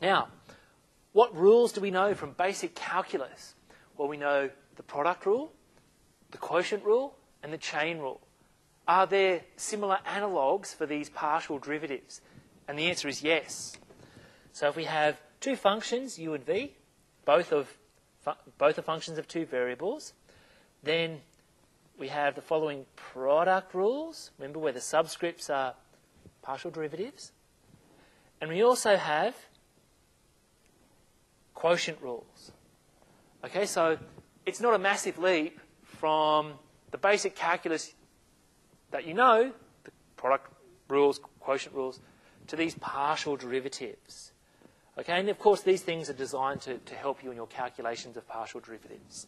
Now, what rules do we know from basic calculus? Well, we know the product rule, the quotient rule, and the chain rule. Are there similar analogues for these partial derivatives? And the answer is yes. So if we have two functions, u and v, both of both are functions of two variables, then we have the following product rules. Remember where the subscripts are partial derivatives. And we also have quotient rules. Okay, so it's not a massive leap from the basic calculus that you know, the product rules, quotient rules, to these partial derivatives. Okay, and of course these things are designed to, to help you in your calculations of partial derivatives.